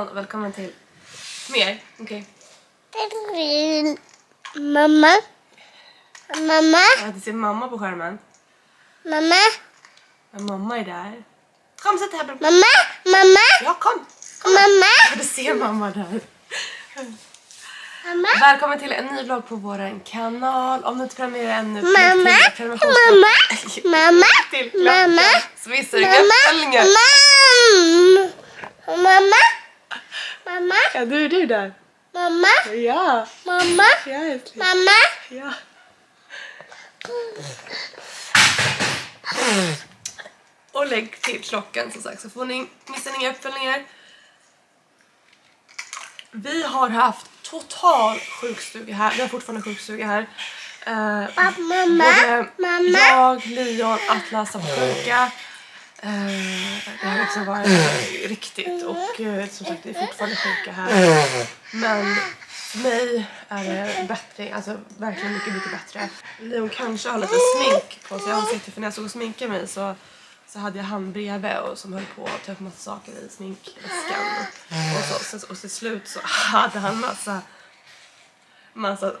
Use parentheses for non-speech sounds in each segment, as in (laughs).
morgon och välkommen till mer. Okej. Mamma. Mamma. Ja, du ser mamma på skärmen. Mamma. Ja, mamma är där. Kom, sätt här. Mamma. Mamma. Ja, kom. Mamma. Ja, Du ser mamma där. Mamma. Välkommen till en ny vlogg på vår kanal. Om du inte prenumererar ännu, Mamma. Mamma. Mamma. (laughs) till klockan Mamma. så inga uppföljningar. Mamma. Mamma. Mamma. Ja, du är du där. Mamma. Ja. Mamma. Ja, älskling. Mamma. Ja. Och lägg till klockan som sagt så får ni missa inga uppföljningar. Vi har haft total sjukstuga här. Vi har fortfarande sjukstuga här. Uh, Mamma. både Mamma. jag, Leon, Atlas har varit sjuka. Eh, det har liksom varit riktigt och eh, som sagt vi är fortfarande sjuka här. Men för mig är det bättre, alltså verkligen mycket, mycket bättre. Leon kanske har lite smink på sig i ansiktet för när jag såg och sminka mig så, så hade jag han bredvid och som höll på att ta upp massa saker i sminkväskan. Och, så, så, och till slut så hade han massa, massa, (laughs)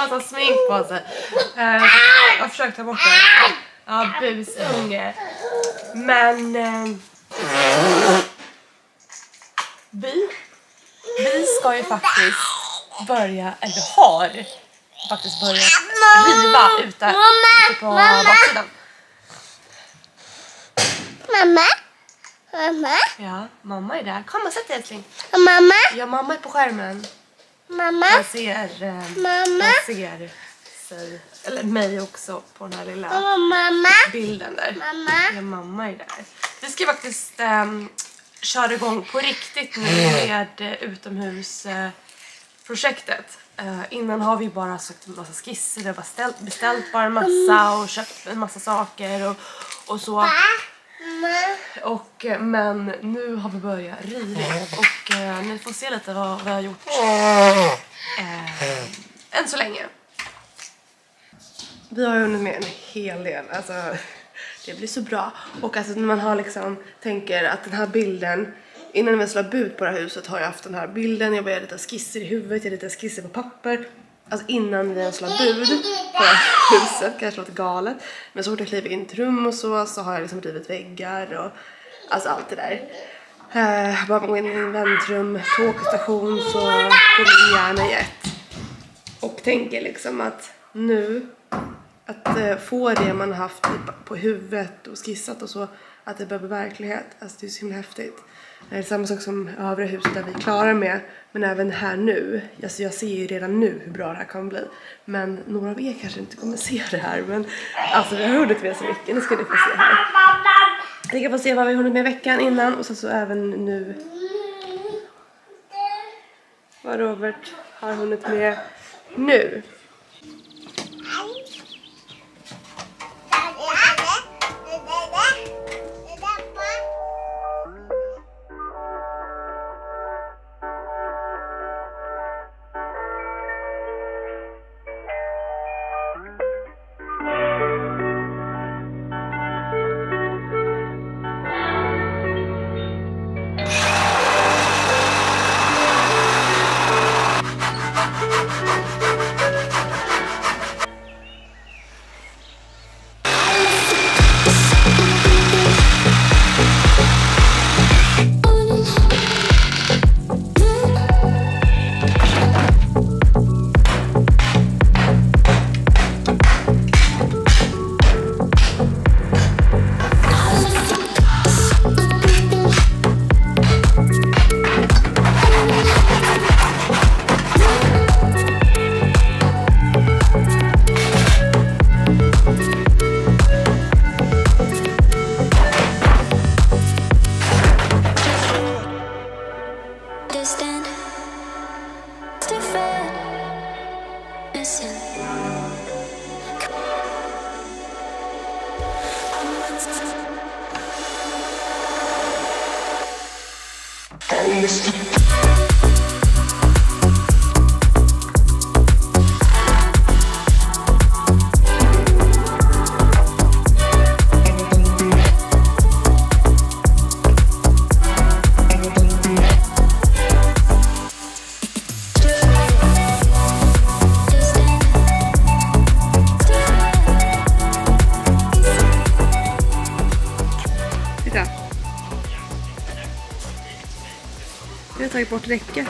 massa smink på sig. Eh, jag har försökt ta bort det. Ja, busunge. Men eh, vi, vi ska ju faktiskt börja, eller har faktiskt börjat riva ute, ute på Mamma. baksidan. Mamma. Mamma. Ja, mamma är där. Kom och sätt dig älskling. Mamma. Ja, mamma är på skärmen. Mamma. Jag ser, eh, Mamma. jag ser sig, eller mig också på den här lilla Mamma. bilden där. Mamma. Ja, mamma är där. Vi ska faktiskt um, köra igång på riktigt nu med uh, utomhusprojektet. Uh, innan har vi bara sökt en massa skisser, vi har bara ställt, beställt bara en massa och köpt en massa saker och, och så. Och, eh, men nu har vi börjat rivigt och uh, ni får se lite vad vi har gjort uh, än så länge. Vi har ju hunnit med en hel del, alltså det blir så bra. Och alltså när man har liksom, tänker att den här bilden, innan vi la bud på det här huset har jag haft den här bilden, jag började rita skisser i huvudet, jag ritar skisser på papper. Alltså innan vi ens la bud på det här huset, kanske låter galet. Men så fort jag kliver in i ett rum och så, så har jag liksom rivit väggar och alltså allt det där. Uh, bara man går in i en väntrum, tågstation så går min hjärna i ett. Och tänker liksom att nu, att eh, få det man har haft på huvudet och skissat och så, att det börjar bli verklighet. Alltså det är så himla häftigt. Det är samma sak som övriga huset där vi är klara med, men även här nu. Alltså jag ser ju redan nu hur bra det här kommer bli. Men några av er kanske inte kommer se det här, men alltså vi har hunnit med så mycket. Nu ska ni få se här. Ni kan få se vad vi har hunnit med veckan innan och sen så även nu vad Robert har hunnit med nu. Tagit bort räcket.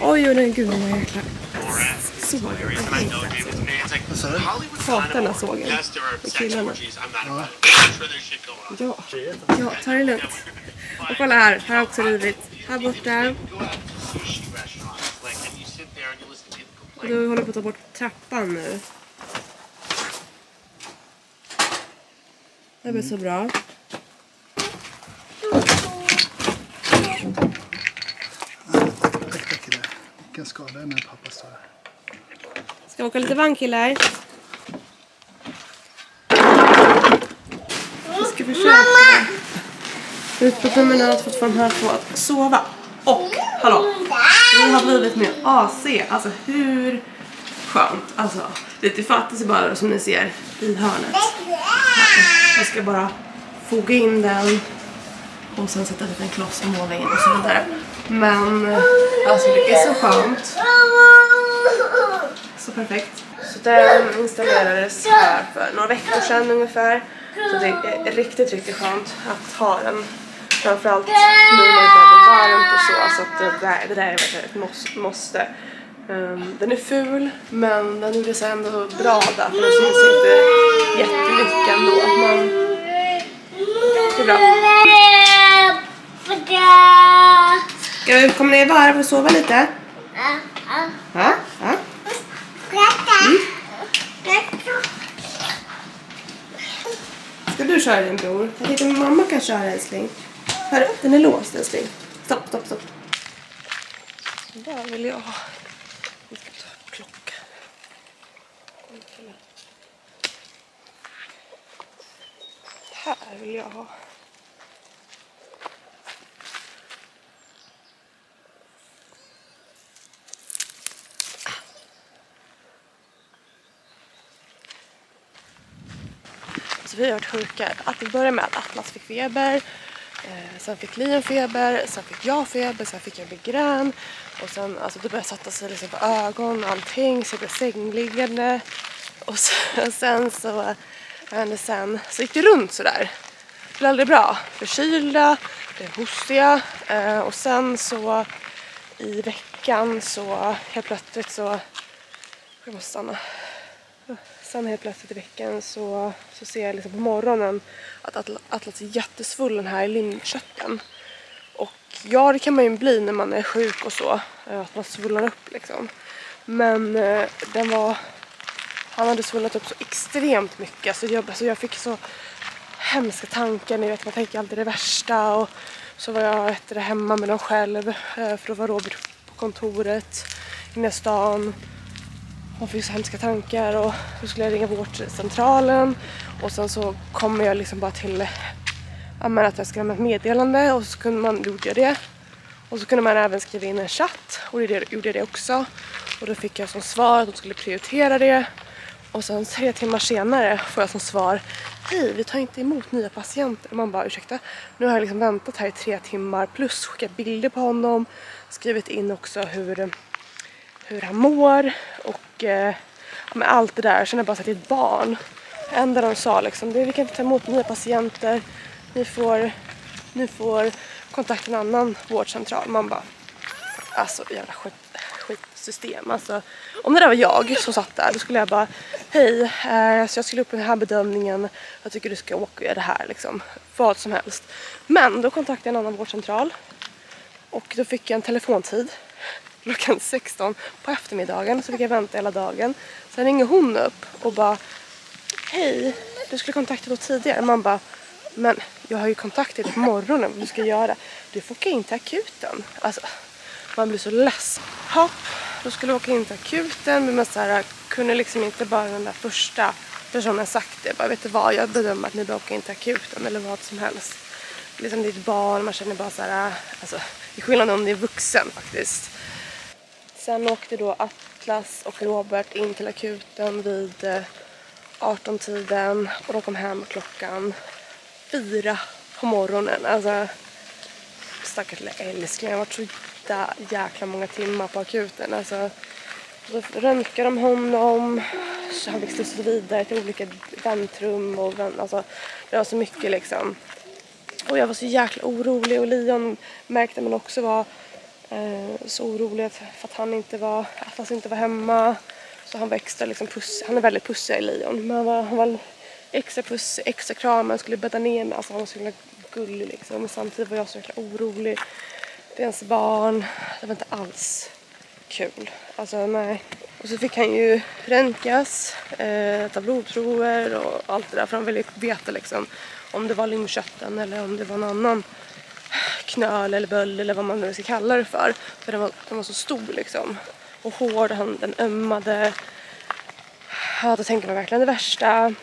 Oj, oj, oj, gud vad jäkla såg. Vad? Hatar den här sågen. Med killarna. Ja, ja, ta det lugnt. Och kolla här, här har också rivit. Här borta. Och du håller på att ta bort trappan nu. Det blir så bra. Vilken skada är med pappa står här. Ska vi åka lite vagn killar? Vi ska försöka. Ut på promenad för att få de här två att sova. Och hallå! Vi har blivit med AC. Alltså hur skönt? Alltså det fattas ju bara som ni ser i hörnet. Jag ska bara foga in den och sen sätta dit en kloss måla in och så vidare. Men alltså det är så skönt. Så perfekt. Så den installerades här för några veckor sedan ungefär. Så det är riktigt, riktigt skönt att ha den. Framförallt nu när det börjar varmt och så. Så att det där, det där är verkligen ett måste. Um, den är ful men den gjorde sig ändå bra där för den syns inte jättemycket ändå. Men det är bra. Ska vi komma ner i varv och sova lite? Ja? ja. Ska du köra din bror? Jag tänkte mamma kan köra älskling. Hör, den är låst älskling. Stopp, stopp, stopp. Där vill jag ha. Vi ska ta klockan. Här vill jag ha. Alltså vi har varit sjuka. Att det började med att Atlas fick feber. Eh, sen fick Liam feber. Sen fick jag feber. Sen fick jag migrän. Och sen alltså, det började sätta sig liksom på ögon och allting. Så jag blev sängliggande. Och sen, (laughs) sen så, vad hände sen? Så gick det runt sådär. Det blev aldrig bra. Förkylda, blev hostiga. Eh, och sen så i veckan så helt plötsligt så... Jag måste stanna. Sen helt plötsligt i veckan så, så ser jag liksom på morgonen att Atlas är jättesvullen här i lymfkörteln. Och ja, det kan man ju bli när man är sjuk och så. Eh, att man svullnar upp liksom. Men eh, den var... Han hade svullnat upp så extremt mycket. Alltså jag, alltså jag fick så hemska tankar. Ni vet, man tänker alltid det värsta. Och så var jag hemma med dem själv. Eh, för då var Robert på kontoret inne i stan och fick så hemska tankar och så skulle jag ringa vårdcentralen och sen så kommer jag liksom bara till ja, men att jag ska lämna ett meddelande och så kunde man, gjorde jag det. Och så kunde man även skriva in en chatt och det gjorde jag det också. Och då fick jag som svar att de skulle prioritera det. Och sen tre timmar senare får jag som svar Hej, vi tar inte emot nya patienter. Och man bara ursäkta, nu har jag liksom väntat här i tre timmar plus skickat bilder på honom. Skrivit in också hur hur han mår och eh, med allt det där. Jag känner bara att det är ett barn. Det enda de sa liksom, det är vi kan inte ta emot nya patienter. Ni får, ni får kontakta en annan vårdcentral. Man bara, alltså jävla skit, skitsystem. Alltså, om det där var jag som satt där då skulle jag bara, hej, eh, så jag skulle upp den här bedömningen. Jag tycker du ska åka och göra det här liksom. Vad som helst. Men då kontaktade jag en annan vårdcentral. Och då fick jag en telefontid klockan 16 på eftermiddagen så fick jag vänta hela dagen. Sen ringer hon upp och bara Hej, du skulle kontakta då tidigare. Man bara Men jag har ju kontaktat dig på morgonen, vad du ska göra? Du får åka in till akuten. Alltså, man blir så less. Hopp, då skulle jag åka in till akuten men man så här, kunde liksom inte bara den där första personen sagt det. Bara vet du vad, jag bedömer att ni bör åka in till akuten eller vad som helst. Liksom det är ett barn, man känner bara så här, alltså det är skillnad om det är vuxen faktiskt. Sen åkte då Atlas och Robert in till akuten vid eh, 18-tiden och de kom hem klockan fyra på morgonen. Alltså, stackars älskling, jag har varit så jäkla många timmar på akuten. Alltså, då röntgade de honom, så han fick slussas vidare till olika väntrum och vänt, alltså, det var så mycket liksom. Och jag var så jäkla orolig och Leon märkte man också var Eh, så orolig för att han inte var, att han inte var hemma. Så han var extra liksom puss, han är väldigt pussig Leon. Men han var, han var extra pussig, extra kram, han skulle bädda ner mig. Alltså han var så himla gullig liksom. Men samtidigt var jag så jäkla orolig. Det är ens barn. Det var inte alls kul. Alltså nej. Och så fick han ju röntgas, eh, ta blodprover och allt det där för han ville veta liksom om det var lymfkörteln eller om det var någon annan knöl eller böld eller vad man nu ska kalla det för. För den var, den var så stor liksom. Och hård, han, den ömmade. Ja, då tänker man verkligen det värsta.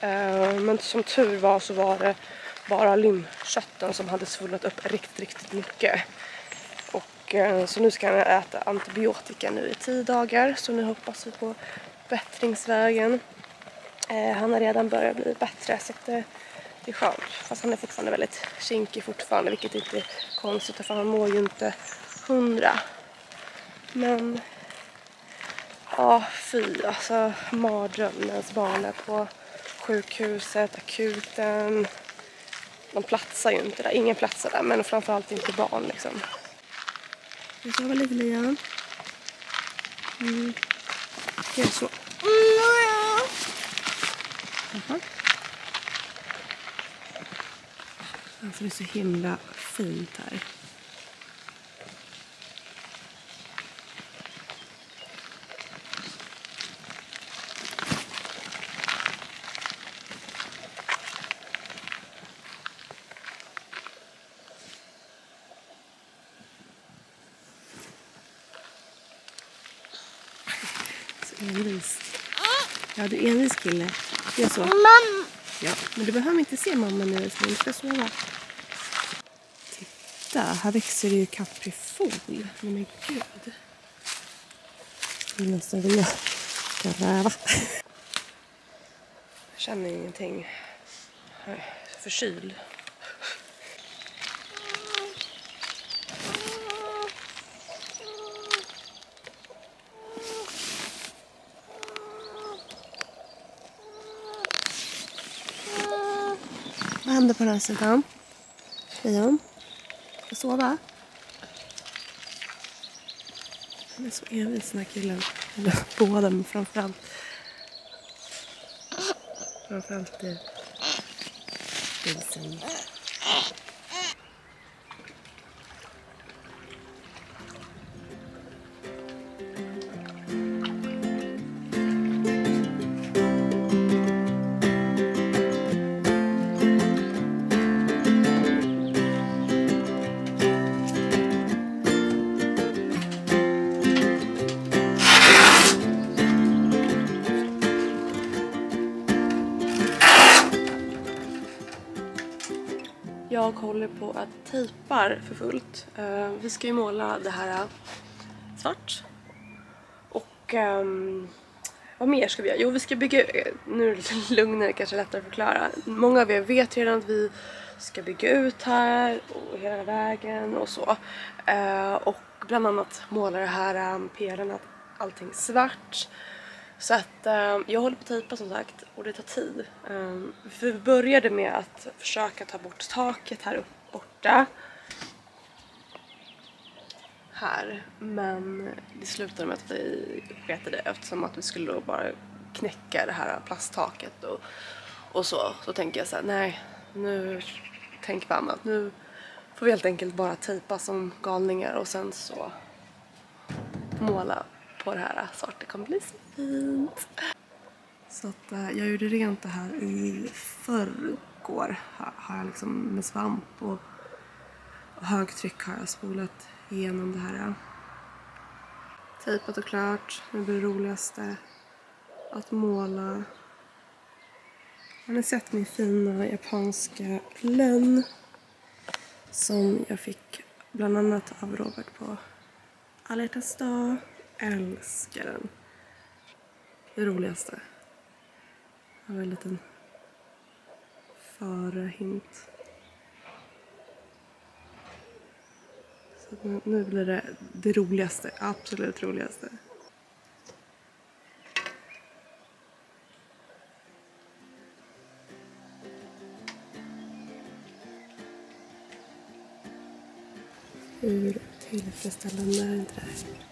Eh, men som tur var så var det bara lymfkötten som hade svullnat upp riktigt, riktigt mycket. Och, eh, så nu ska han äta antibiotika nu i tio dagar. Så nu hoppas vi på bättringsvägen. Eh, han har redan börjat bli bättre så att det, det är skönt. Fast han är fortfarande väldigt kinkig fortfarande vilket inte är konstigt för han mår ju inte hundra. Men ja, fy alltså mardrömmens barn är på sjukhuset, akuten. De platsar ju inte där, ingen platsar där men framförallt inte barn liksom. Vi sover lite Liam. Mm. Gör så. Jaha. Alltså det är så himla fint här. Så envis. Ja, du är envis kille. Det är så. Mamma. Ja, men du behöver inte se mamma nu älskling, du ska sova. Titta, här växer det ju kaprifol. Nej men gud. Jag nästan vilja gräva. Jag känner ingenting. Jag är förkyld. Vad händer på den här sidan? Lejon. Ska sova? Han är så envis den här killen. Eller båda, men framförallt. Framförallt det. Pilsen. Jag håller på att tejpar för fullt. Eh, vi ska ju måla det här eh, svart. Och um, vad mer ska vi göra? Jo, vi ska bygga... Eh, nu (laughs) är det lite lugnare, kanske lättare att förklara. Många av er vet redan att vi ska bygga ut här och hela vägen och så. Uh, och bland annat måla det här um, pelarna, allting svart. Så att eh, jag håller på att tejpa som sagt och det tar tid. Eh, för vi började med att försöka ta bort taket här upp, borta. Här. Men det slutade med att vi sket i det eftersom att vi skulle då bara knäcka det här plasttaket och, och så. Så tänker jag så här, nej nu tänker vi annat. Nu får vi helt enkelt bara tejpa som galningar och sen så måla på det här äh, så att det kommer bli så fint. Så att äh, jag gjorde rent det här i förrgår. Har, har jag liksom med svamp och, och högtryck har jag spolat igenom det här. Äh. Tejpat och klart. Nu blir det roligaste att måla. Har ni sett min fina japanska lönn? Som jag fick bland annat av Robert på alla hjärtans dag. Älskar den. Det roligaste. Jag har en liten förhint. Så nu, nu blir det det roligaste, absolut roligaste. Hur Tillfredsställande är inte det här.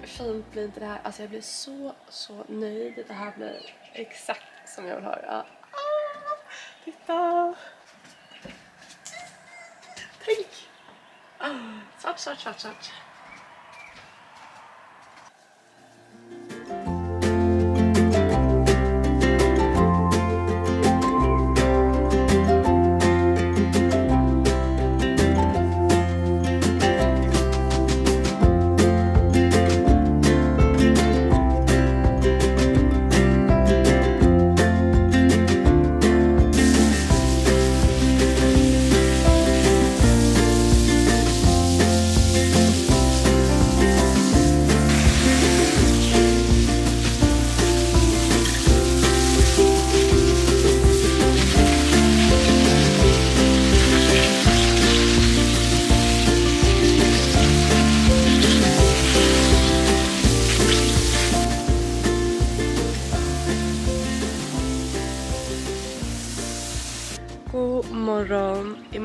Hur fint blir inte det här? Alltså jag blir så, så nöjd. Det här blir exakt som jag vill ha. Ja. Ah, titta! Tänk! Ah, svart, svart, svart, svart.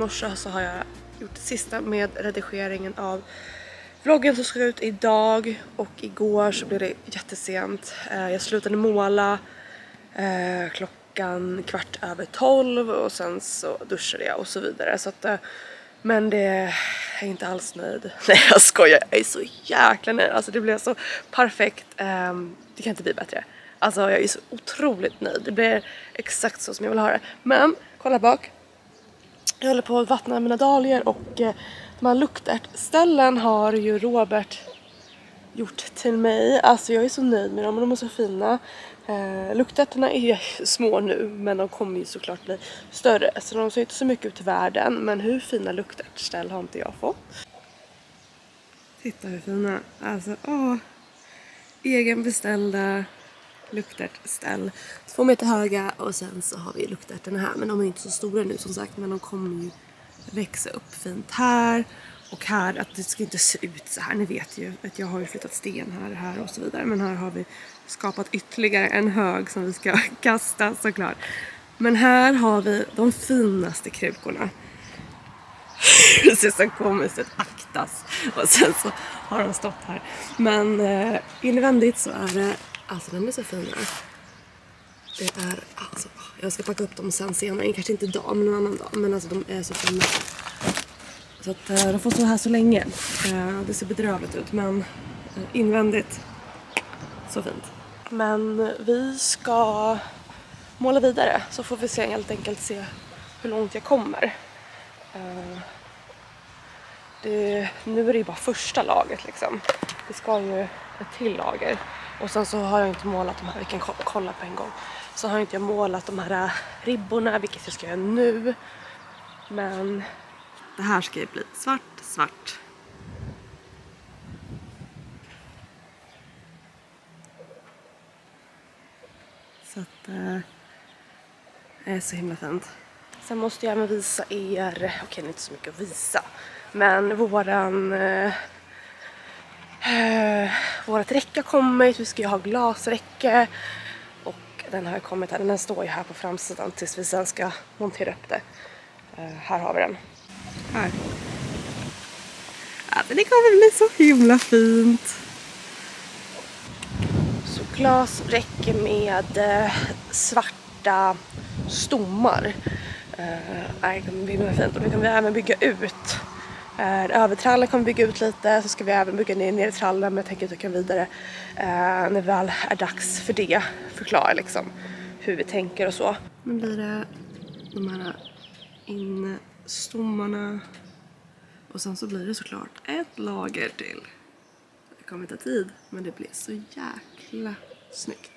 Morse så har jag gjort det sista med redigeringen av vloggen som ska ut idag och igår så blev det jättesent. Eh, jag slutade måla eh, klockan kvart över tolv och sen så duschade jag och så vidare. Så att, eh, men det är inte alls nöjd. (laughs) Nej jag skojar, jag är så jäkla nöjd. Alltså det blev så perfekt. Ehm, det kan inte bli bättre. Alltså jag är så otroligt nöjd. Det blir exakt så som jag vill ha det. Men kolla bak. Jag håller på att vattna mina dahlior och eh, de här luktärtställen har ju Robert gjort till mig. Alltså jag är så nöjd med dem de är så fina. Eh, luktärtorna är (laughs) små nu men de kommer ju såklart bli större så de ser inte så mycket ut i världen men hur fina luktärtställ har inte jag fått. Titta hur fina, alltså åh. Egenbeställda luktärtställ. Två meter höga och sen så har vi luktärtorna här men de är inte så stora nu som sagt men de kommer ju växa upp fint här och här att det ska inte se ut så här. Ni vet ju att jag har ju flyttat sten här, och här och så vidare men här har vi skapat ytterligare en hög som vi ska (laughs) kasta såklart. Men här har vi de finaste krukorna. (laughs) Det ser så komiskt ut, aktas. Och sen så har de stått här. Men eh, invändigt så är det, alltså de är så fina. Det är, alltså, jag ska packa upp dem sen senare, kanske inte idag men en annan dag. Men alltså de är så fina. Så att eh, de får stå här så länge. Eh, det ser bedrövligt ut men eh, invändigt så fint. Men vi ska måla vidare så får vi se helt enkelt se hur långt jag kommer. Eh, det, nu är det ju bara första laget liksom. Det ska ju ett till lager. Och sen så har jag inte målat de här, vi kan ko- kolla på en gång. Så har inte jag målat de här äh, ribborna, vilket jag ska göra nu. Men det här ska ju bli svart, svart. Så att eh, det är så himla fint. Sen måste jag även visa er, okej det är inte så mycket att visa, men våran eh, eh, vårat räcke har kommit, vi ska ju ha glasräcke och den har kommit här, den står ju här på framsidan tills vi sen ska montera upp det. Eh, här har vi den. Här. Alltså det kommer bli så himla fint. Så glas räcker med eh, svarta stommar. Uh, det kommer bli fint och då kan vi även bygga ut. Eh, övertrallen kommer vi bygga ut lite så ska vi även bygga ner nedtrallen men jag tänker att jag kan vidare eh, när det väl är dags för det förklara liksom hur vi tänker och så. Nu blir det de här instommarna och sen så blir det såklart ett lager till. Det kommer ta tid men det blir så jäkla snyggt.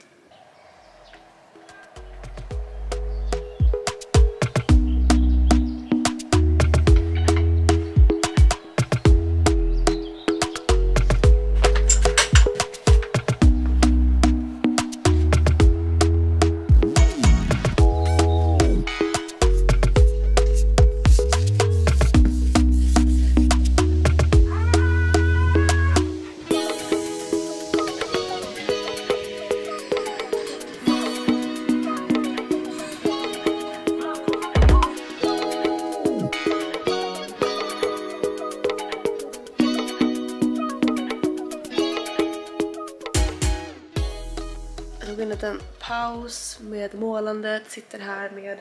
Förhållandet, sitter här med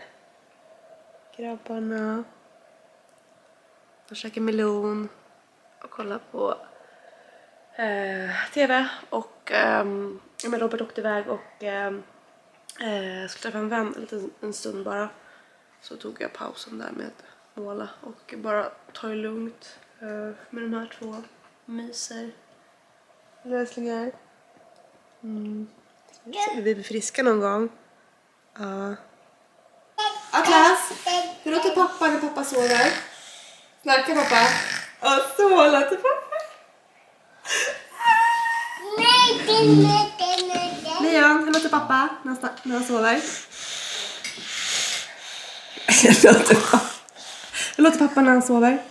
grabbarna och käkar melon och kollar på eh, TV och eh, men Robert åkte iväg och ehm, eh, skulle träffa en vän en, liten, en stund bara så tog jag pausen där med att måla och bara ta det lugnt eh, med de här två myser lösningar. Mm. Så vi blir friska någon gång. Ja. Atlas, hur låter pappa när pappa sover? Snarkar pappa? Ja, så låter pappa. Nej, nej, nej, nej, nej. Leon, hur låter pappa när han, sna- när han sover? Hur låter pappa? Hur låter pappa när han sover?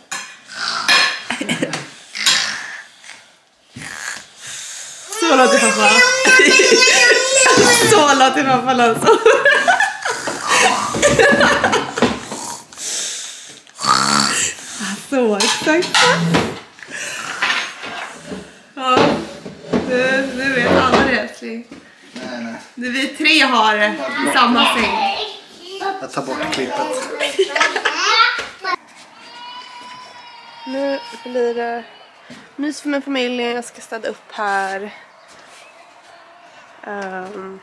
Så låter pappa. (laughs) Så låter pappa när han sover. Så exakt. Ja, nu, nu vet alla det älskling. Nej, nej. Nu vi tre har det i samma säng. Jag tar bort klippet. Nu blir det mys för med familjen. Jag ska städa upp här. Ehm.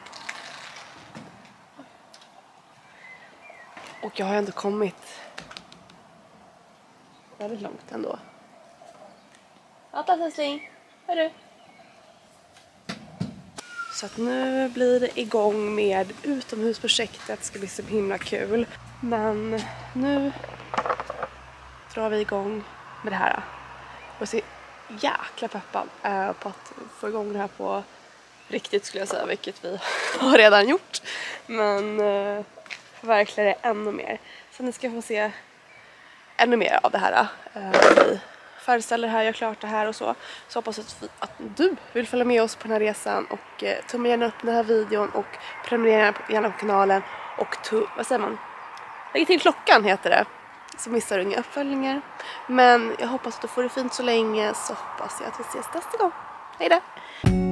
och jag har ändå kommit väldigt långt ändå. Atlas älskling, hörru. Så att nu blir det igång med utomhusprojektet. Det ska bli så himla kul. Men nu drar vi igång med det här. Och är så jäkla peppad eh, på att få igång det här på riktigt skulle jag säga, vilket vi (laughs) har redan gjort. Men eh, förverkliga det ännu mer. Så ni ska få se ännu mer av det här. Eh, vi färdigställer det här, gör klart det här och så. Så hoppas att, vi, att du vill följa med oss på den här resan och eh, tumma gärna upp den här videon och prenumerera gärna på kanalen och tu, vad säger man? Lägg till klockan heter det. Så missar du inga uppföljningar. Men jag hoppas att du får det fint så länge så hoppas jag att vi ses nästa gång. Hej då!